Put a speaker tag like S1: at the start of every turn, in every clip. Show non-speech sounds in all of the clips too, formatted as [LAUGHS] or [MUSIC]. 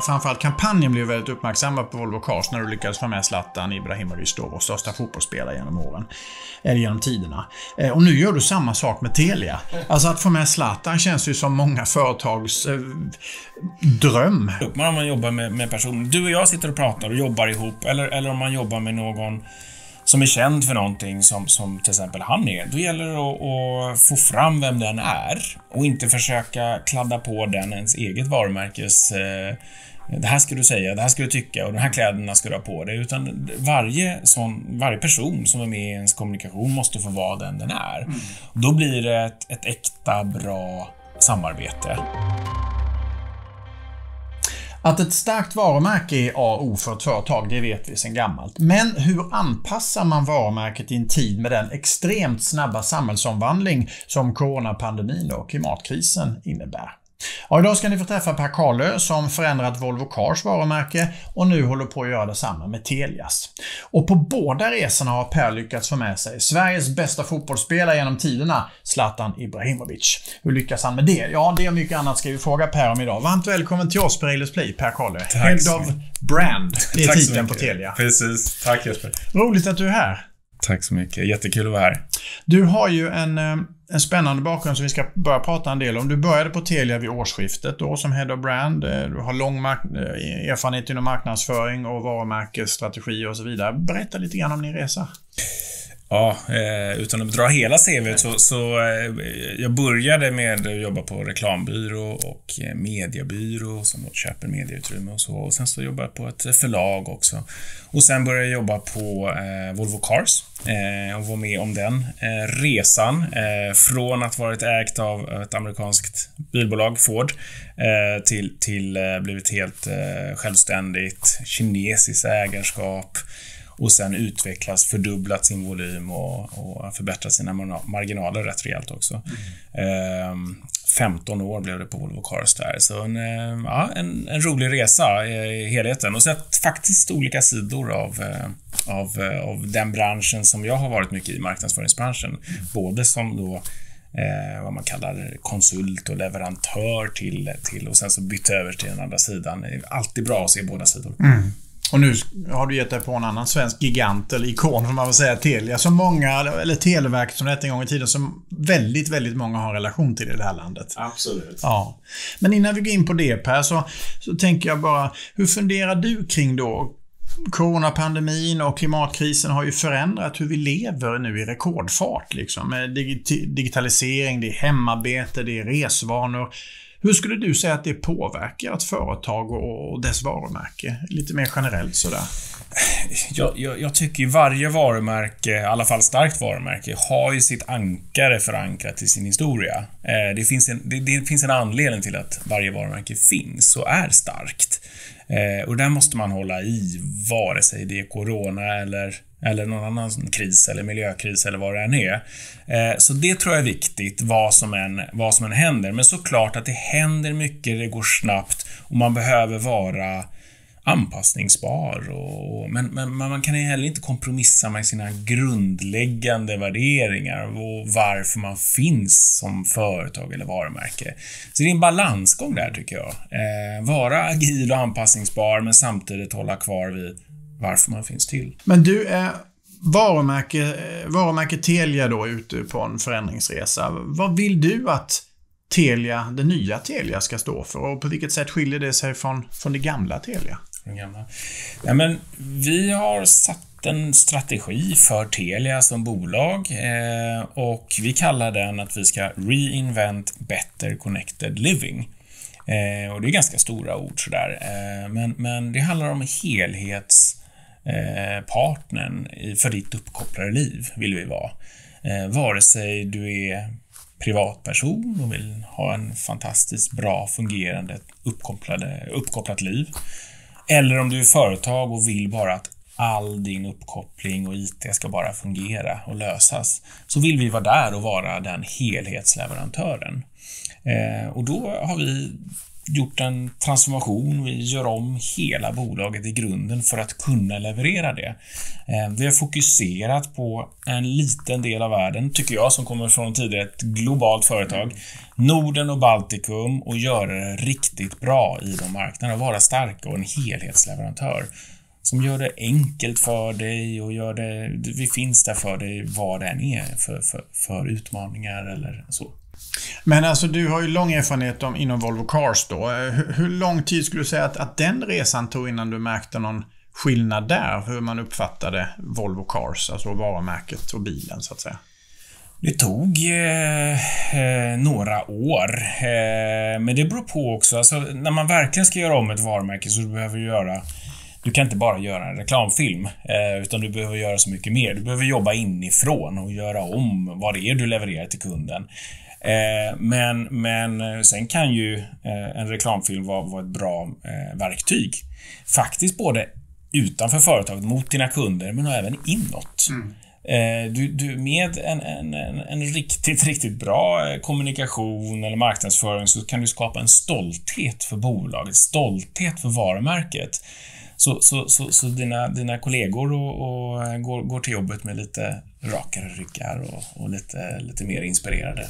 S1: framförallt kampanjen blev väldigt uppmärksammad på Volvo Cars när du lyckades få med Zlatan Ibrahimovic då, vår största fotbollsspelare genom åren. Eller genom tiderna. Eh, och nu gör du samma sak med Telia. Alltså att få med Zlatan känns ju som många företags eh, dröm.
S2: Om man jobbar med, med personer. Du och jag sitter och pratar och jobbar ihop. Eller, eller om man jobbar med någon som är känd för någonting som, som till exempel han är, då gäller det att, att, få fram vem den är och inte försöka kladda på den ens eget varumärkes eh, det här ska du säga, det här ska du tycka och de här kläderna ska du ha på dig. Utan varje, sån, varje person som är med i ens kommunikation måste få vara den den är. Mm. Då blir det ett, ett äkta, bra samarbete.
S1: Att ett starkt varumärke är A och O för ett företag, det vet vi sedan gammalt. Men hur anpassar man varumärket i en tid med den extremt snabba samhällsomvandling som coronapandemin och klimatkrisen innebär? Ja, idag ska ni få träffa Per Karlö som förändrat Volvo Cars varumärke och nu håller på att göra detsamma med Telias. Och på båda resorna har Per lyckats få med sig Sveriges bästa fotbollsspelare genom tiderna, Zlatan Ibrahimovic. Hur lyckas han med det? Ja, det och mycket annat ska vi fråga Per om idag. Varmt välkommen till oss på Railers Play, Per Karlö. Head of Brand, det är titeln på Telia.
S2: Precis. Tack Jesper.
S1: Roligt att du är här.
S2: Tack så mycket. Jättekul att vara här.
S1: Du har ju en eh, en spännande bakgrund som vi ska börja prata en del om. Du började på Telia vid årsskiftet då som Head of Brand. Eh, du har lång eh, erfarenhet inom marknadsföring och varumärkesstrategi och så vidare. Berätta lite grann om din resa.
S2: Ja, eh, utan att dra hela CVt så, så eh, jag började med att jobba på reklambyrå och eh, mediebyrå som köper medieutrymme och så. Och sen så jobbade jag på ett förlag också. Och sen började jag jobba på eh, Volvo Cars eh, och var med om den eh, resan. från att varit ägt av ett amerikanskt bilbolag, Ford, till, till blivit helt självständigt, kinesiskt ägarskap och sen utvecklas, fördubblat sin volym och, och förbättrat sina marginaler rätt rejält också. Mm. Ehm, 15 år blev det på Volvo Cars där, så en, ehm, ja, en, en rolig resa i helheten och sett faktiskt olika sidor av, eh, av, eh, av den branschen som jag har varit mycket i, marknadsföringsbranschen. Mm. Både som då eh, vad man kallar konsult och leverantör till, till och sen så bytte över till den andra sidan. Det är alltid bra att se båda sidor. Mm.
S1: Och nu har du gett dig på en annan svensk gigant, eller ikon får man väl säga, Telia. Som många, eller Televerket som det hette en gång i tiden, som väldigt, väldigt många har relation till i det här landet.
S2: Absolut.
S1: Ja. Men innan vi går in på det Per, så, så tänker jag bara, hur funderar du kring då Coronapandemin och klimatkrisen har ju förändrat hur vi lever nu i rekordfart. Liksom. Med digitalisering, det är hemarbete, det är resvanor. Hur skulle du säga att det påverkar ett företag och dess varumärke? Lite mer generellt sådär.
S2: Jag, jag, jag, tycker varje varumärke, i alla fall starkt varumärke, har ju sitt ankare förankrat i sin historia. Eh, det, finns en, det, det, finns en anledning till att varje varumärke finns och är starkt. Eh, och den måste man hålla i, vare sig det är Corona eller eller någon annan kris eller miljökris eller vad det än är. Eh, så det tror jag är viktigt, vad som, än, vad som än händer. Men såklart att det händer mycket, det går snabbt och man behöver vara anpassningsbar. Och, men, men man kan heller inte kompromissa med sina grundläggande värderingar och varför man finns som företag eller varumärke. Så det är en balansgång där tycker jag. Eh, vara agil och anpassningsbar men samtidigt hålla kvar vid varför man finns till.
S1: Men du, är varumärke, varumärke Telia då ute på en förändringsresa. Vad vill du att Telia, det nya Telia ska stå för och på vilket sätt skiljer det sig från, från det gamla Telia?
S2: Den gamla. Ja, men vi har satt en strategi för Telia som bolag eh, och vi kallar den att vi ska reinvent better connected living. Eh, och det är ganska stora ord sådär, eh, men, men det handlar om helhets Eh, partnern för ditt uppkopplade liv, vill vi vara. Eh, vare sig du är privatperson och vill ha en fantastiskt bra fungerande uppkopplade, uppkopplat liv. Eller om du är företag och vill bara att all din uppkoppling och IT ska bara fungera och lösas. Så vill vi vara där och vara den helhetsleverantören. Eh, och då har vi gjort en transformation. Vi gör om hela bolaget i grunden för att kunna leverera det. Eh, vi har fokuserat på en liten del av världen, tycker jag, som kommer från tidigare ett globalt företag. Norden och Baltikum och göra det riktigt bra i de marknaderna. Vara starka och en helhetsleverantör som gör det enkelt för dig och gör det... Vi finns där för dig vad det än är för, för, för utmaningar eller så.
S1: Men alltså du har ju lång erfarenhet om, inom Volvo Cars då. Eh, hur, hur lång tid skulle du säga att, att den resan tog innan du märkte någon skillnad där? Hur man uppfattade Volvo Cars, alltså varumärket och bilen så att säga?
S2: Det tog eh, eh några år. Eh, men det beror på också. Alltså, när man verkligen ska göra om ett varumärke så du behöver du göra du kan inte bara göra en reklamfilm, eh, utan du behöver göra så mycket mer. Du behöver jobba inifrån och göra om vad det är du levererar till kunden. Eh, men, men sen kan ju eh, en reklamfilm vara, vara ett bra verktyg. Faktiskt både utanför företaget, mot dina kunder, men även inåt. Mm. Du, du, med en, en, en, en, riktigt, [LAUGHS] riktigt bra kommunikation eller marknadsföring så kan du skapa en stolthet för bolaget, stolthet för varumärket. Så, så, så, så dina, dina kollegor och, och går, går till jobbet med lite rakare ryggar och, och lite, lite mer inspirerade.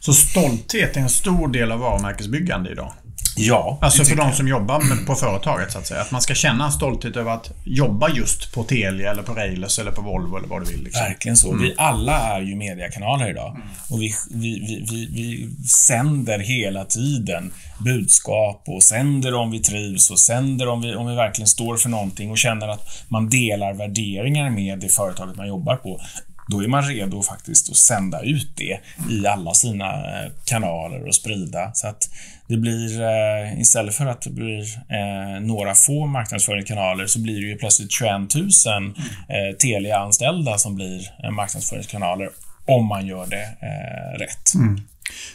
S1: Så stolthet är en stor del av varumärkesbyggande idag?
S2: Ja.
S1: Alltså för de som jobbar med, på företaget så att säga. Att man ska känna stolthet över att jobba just på Telia eller på Railers eller på Volvo eller vad du vill. Liksom.
S2: Verkligen så. Mm. Vi alla är ju mediekanaler idag. Mm. Och vi, vi, vi, vi, vi sänder hela tiden budskap och sänder om vi trivs och sänder om vi, om vi verkligen står för någonting och känner att man delar värderingar med det företaget man jobbar på då är man redo faktiskt att sända ut det i alla sina eh, kanaler och sprida. Så att det blir, eh, istället för att det blir eh, några få marknadsföringskanaler så blir det ju plötsligt 21 000 Telia-anställda som blir marknadsföringskanaler. om man gör det rätt. Mm.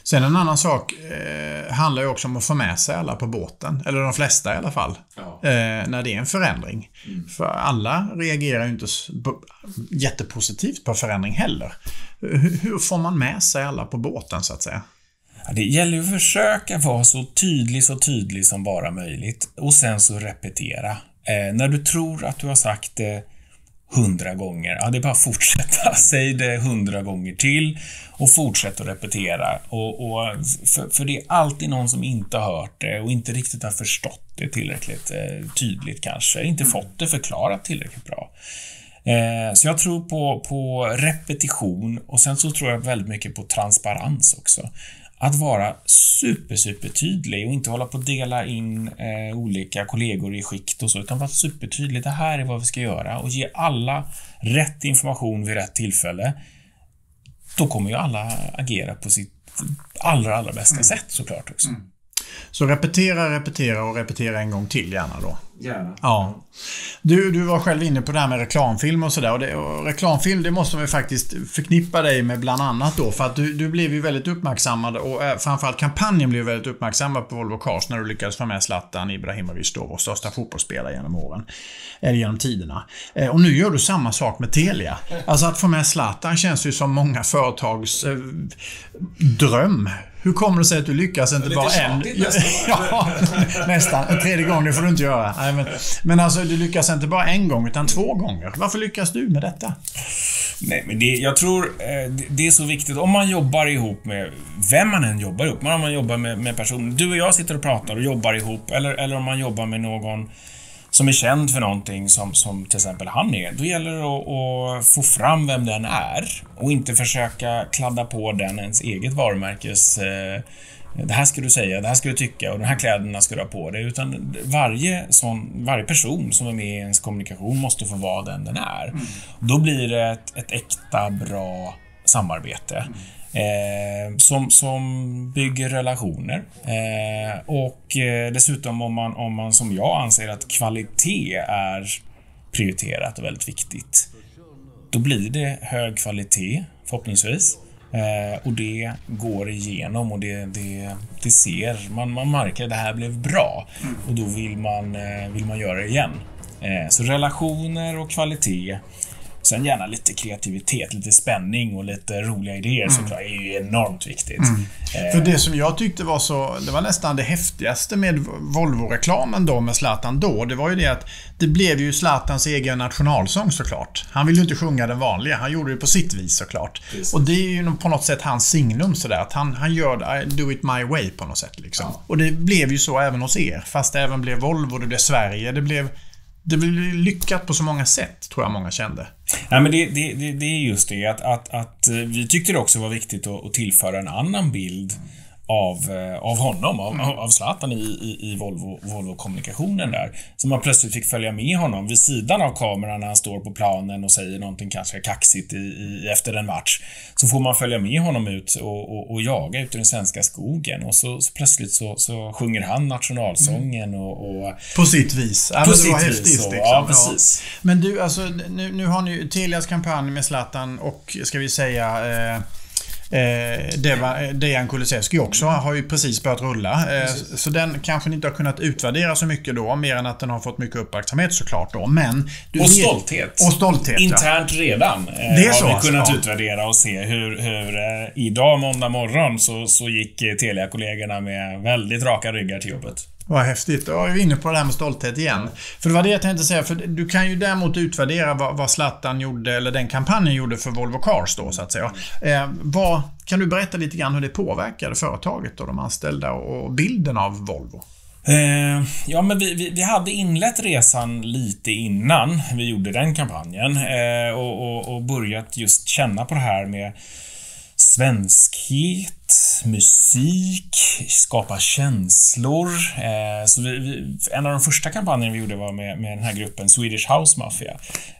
S1: Sen en annan sak eh, handlar ju också om att få med sig alla på båten. Eller de flesta i alla fall. Ja. Eh, när det är en förändring. Mm. För alla reagerar ju inte jättepositivt på förändring heller. Hur, hur får man med sig alla på båten så att säga?
S2: Det gäller att försöka vara så tydlig, så tydlig som bara möjligt. Och sen så repetera. Eh, när du tror att du har sagt det hundra gånger. Ja, det är bara att fortsätta. [LAUGHS] Säg det hundra gånger till och fortsätt att repetera. Och, och för, för, det är alltid någon som inte har hört det och inte riktigt har förstått det tillräckligt eh, tydligt kanske. Inte mm. fått det förklarat tillräckligt bra. Eh, så jag tror på, på repetition och sen så tror jag väldigt mycket på transparens också att vara super, super tydlig och inte hålla på att dela in eh, olika kollegor i skikt och så, utan vara supertydlig. Det här är vad vi ska göra och ge alla rätt information vid rätt tillfälle. Då kommer ju alla agera på sitt allra, allra bästa mm. sätt såklart också. Mm.
S1: Så repetera, repetera och repetera en gång till gärna då.
S2: Gärna.
S1: Ja. Du, du var själv inne på det här med reklamfilm och sådär. Och, och reklamfilm, det måste man ju faktiskt förknippa dig med bland annat då. För att du, du blev ju väldigt uppmärksammad och äh, framförallt kampanjen blev väldigt uppmärksammad på Volvo Cars när du lyckades få med Zlatan Ibrahimovic då, vår största fotbollsspelare genom åren. Eller genom tiderna. Eh, och nu gör du samma sak med Telia. Alltså att få med Zlatan känns ju som många företags eh, dröm. Hur kommer det sig att du lyckas inte bara en...
S2: Nästan. [LAUGHS]
S1: ja, nästan. Tredje gången, det får du inte göra. Nej, men, men alltså, du lyckas inte bara en gång, utan två gånger. Varför lyckas du med detta?
S2: Nej, men det, jag tror eh, det är så viktigt. Om man jobbar ihop med vem man än jobbar ihop med. Om man jobbar med, med personer. Du och jag sitter och pratar och jobbar ihop. Eller, eller om man jobbar med någon som är känd för någonting som, som till exempel han är, då gäller det att, att, få fram vem den är och inte försöka kladda på den ens eget varumärkes eh, det här ska du säga, det här ska du tycka och de här kläderna ska du ha på dig. Utan varje, sån, varje person som är med i ens kommunikation måste få vara den den är. Mm. Då blir det ett, ett äkta, bra samarbete. Mm. Eh, som, som bygger relationer. Eh, och eh, dessutom om man, om man som jag anser att kvalitet är prioriterat och väldigt viktigt. Då blir det hög kvalitet, förhoppningsvis. Eh, och det går igenom och det, det, det ser, man, man märker att det här blev bra. Och då vill man, eh, vill man göra det igen. Eh, så relationer och kvalitet Sen gärna lite kreativitet, lite spänning och lite roliga idéer mm. såklart. är ju enormt viktigt. Mm.
S1: Eh. För det som jag tyckte var så, det var nästan det häftigaste med Volvo-reklamen då med Zlatan då, det var ju det att det blev ju Zlatans egen nationalsång såklart. Han ville ju inte sjunga den vanliga, han gjorde det på sitt vis såklart. Precis. Och det är ju på något sätt hans signum sådär, att han, han gör do it my way på något sätt liksom. Ja. Och det blev ju så även hos er, fast det även blev Volvo, det blev Sverige, det blev det blev lyckat på så många sätt, tror jag många kände.
S2: Ja, men det, det, det, det är just det att, att, att, eh, vi tyckte det också var viktigt att, att tillföra en annan bild av, eh, av honom, av, av Zlatan i, i, i Volvo, Volvo-kommunikationen där. Så man plötsligt fick följa med honom vid sidan av kameran när han står på planen och säger någonting kanske kaxigt i, i, efter en match. Så får man följa med honom ut och, och, och jaga ut i den svenska skogen och så, så plötsligt så, så, sjunger han nationalsången och... och
S1: på sitt vis.
S2: Ja, på sitt vis. Häftigt, liksom. Ja, precis.
S1: Ja. Men du, alltså nu, nu har ni ju Telias kampanj med Zlatan och, ska vi säga, eh, Eh, Dejan Kulusevski också har ju precis börjat rulla. Eh, så den kanske ni inte har kunnat utvärdera så mycket då, mer än att den har fått mycket uppmärksamhet såklart då. Men...
S2: och stolthet.
S1: Och stolthet,
S2: Internt ja. redan eh, det är har så, vi kunnat ja. utvärdera och se hur, hur eh, idag, måndag morgon, så, så gick eh, Telia-kollegorna med väldigt raka ryggar till jobbet.
S1: Vad häftigt. Då är vi inne på det här med stolthet igen. För det var det jag tänkte säga. För du kan ju däremot utvärdera vad, vad Zlatan gjorde, eller den kampanjen gjorde för Volvo Cars då, så att säga. Eh, vad, kan du berätta lite grann hur det påverkade företaget och de anställda och bilden av Volvo?
S2: Eh, ja, men vi, vi, vi, hade inlett resan lite innan vi gjorde den kampanjen eh, och, och, och börjat just känna på det här med svenskhet, musik, skapa känslor. Eh, så vi, vi, en av de första kampanjerna vi gjorde var med, med den här gruppen Swedish House Mafia.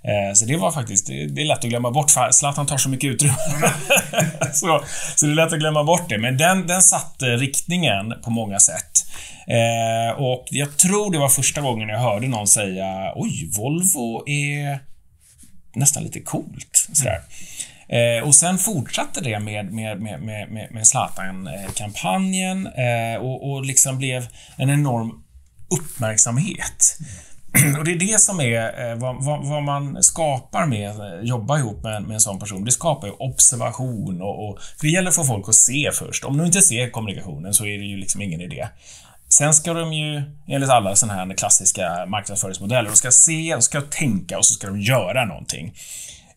S2: Eh, så det var faktiskt, det, det, är lätt att glömma bort för Zlatan tar så mycket utrymme. [LAUGHS] så, så det är lätt att glömma bort det. Men den, den satte riktningen på många sätt. Eh, och jag tror det var första gången jag hörde någon säga Oj, Volvo är nästan lite coolt. Sådär. Mm. Eh, och sen fortsatte det med, med, med, med, med Zlatan-kampanjen eh, och, och liksom blev en enorm uppmärksamhet. Och det är det som är eh, vad, vad, vad, man skapar med, jobba ihop med, med en sån person. Det skapar ju observation och, och det gäller att få folk att se först. Om du inte ser kommunikationen så är det ju liksom ingen idé. Sen ska de ju, enligt alla sådana här klassiska marknadsföringsmodeller, de ska se, de ska tänka och så ska de göra någonting.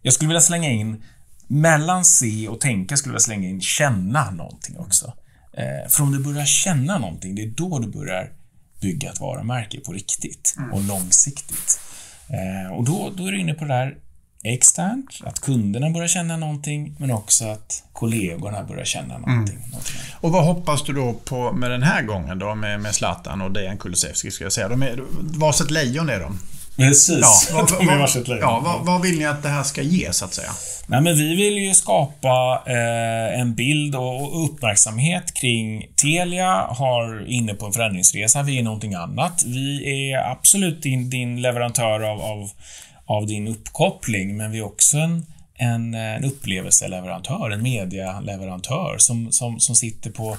S2: Jag skulle vilja slänga in mellan se och tänka skulle jag slänga in känna någonting också. Eh, för om du börjar känna någonting, det är då du börjar bygga ett varumärke på riktigt mm. och långsiktigt. Eh, och då, då är du inne på det där externt, att kunderna börjar känna någonting, men också att kollegorna börjar känna någonting. Mm. någonting.
S1: Och vad hoppas du då på med den här gången då med, med Zlatan och Dejan Kulusevski ska jag säga. De är, varsitt lejon är de.
S2: Precis. Ja, [LAUGHS] vad,
S1: vad, ja, vad, vad, vill ni att det här ska ge, så att säga?
S2: Nej, men vi vill ju skapa eh, en bild och uppmärksamhet kring Telia har inne på en förändringsresa. Vi är någonting annat. Vi är absolut din, din leverantör av, av, av din uppkoppling, men vi är också en, en, en upplevelseleverantör, en medialeverantör som, som, som sitter på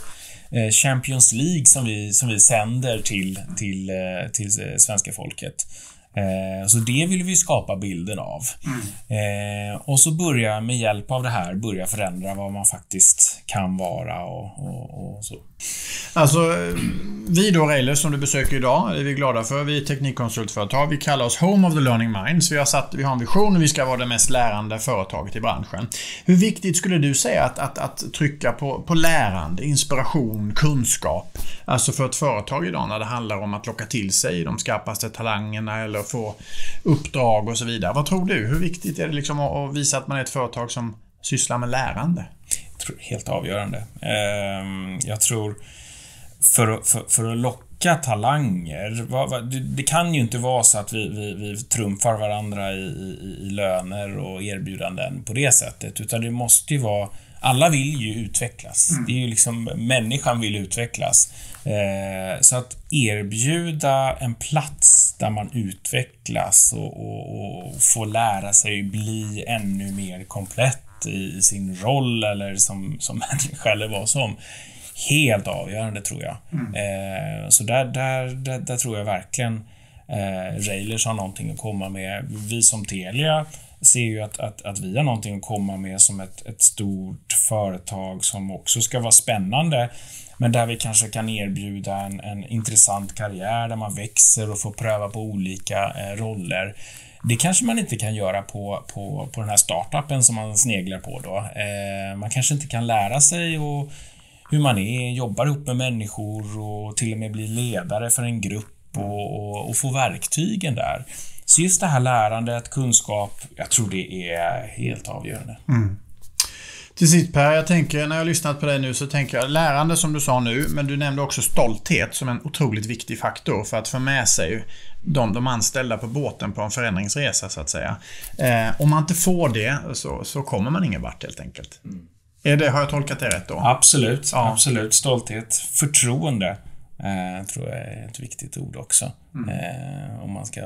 S2: eh, Champions League som vi, som vi sänder till, till, eh, till svenska folket. Eh, så det vill vi skapa bilden av. Mm. Eh, och så börja med hjälp av det här börja förändra vad man faktiskt kan vara och, och, och så.
S1: Alltså, vi då Railers som du besöker idag, är vi glada för. Vi är teknikkonsultföretag. Vi kallar oss Home of the Learning Minds. Vi har, satt, vi har en vision och vi ska vara det mest lärande företaget i branschen. Hur viktigt skulle du säga att, att, att trycka på, på lärande, inspiration, kunskap? Alltså för ett företag idag när det handlar om att locka till sig de skarpaste talangerna eller få uppdrag och så vidare. Vad tror du? Hur viktigt är det liksom att visa att man är ett företag som sysslar med lärande?
S2: Helt avgörande. Ehm, jag tror för, för, för att locka talanger. Det kan ju inte vara så att vi, vi, vi trumfar varandra i, i, i löner och erbjudanden på det sättet. Utan det måste ju vara alla vill ju utvecklas. Mm. Det är ju liksom, människan vill utvecklas. Eh, så att erbjuda en plats där man utvecklas och, och, och får lära sig bli ännu mer komplett i sin roll eller som, som [LAUGHS] människa eller vad som. Helt avgörande tror jag. Mm. Eh, så där, där, där, där, tror jag verkligen eh, Railers har någonting att komma med. Vi som Telia ser ju att, att, att vi har någonting att komma med som ett, ett stort företag som också ska vara spännande. Men där vi kanske kan erbjuda en, en intressant karriär där man växer och får pröva på olika eh, roller. Det kanske man inte kan göra på, på, på den här startupen som man sneglar på då. Eh, man kanske inte kan lära sig och hur man är, jobbar ihop med människor och till och med blir ledare för en grupp och, och, och få verktygen där. Så just det här lärandet, kunskap, jag tror det är helt avgörande.
S1: Mm. Till sist Per, jag tänker när jag lyssnat på dig nu så tänker jag lärande som du sa nu, men du nämnde också stolthet som en otroligt viktig faktor för att få med sig de, de anställda på båten på en förändringsresa så att säga. Eh, om man inte får det så, så kommer man ingen vart helt enkelt. Mm. Är det, har jag tolkat det rätt då?
S2: Absolut, ja. absolut. Stolthet. Förtroende eh, tror jag är ett viktigt ord också. Mm. Eh, om man ska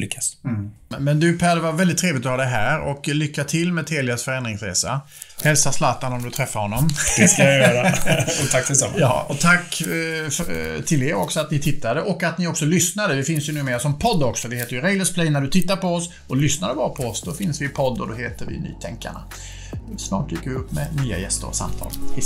S2: lyckas.
S1: Mm. Men du Per, det var väldigt trevligt att ha dig här och lycka till med Telias förändringsresa. Hälsa Zlatan om du träffar honom.
S2: Det ska jag göra. [LAUGHS] och tack detsamma.
S1: Ja, och tack eh, eh, till er också att ni tittade och att ni också lyssnade. Vi finns ju numera som podd också. Vi heter ju Railers Play när du tittar på oss och lyssnar bara på oss, då finns vi i podd och då heter vi Nytänkarna. Snart dyker vi upp med nya gäster och samtal. Hej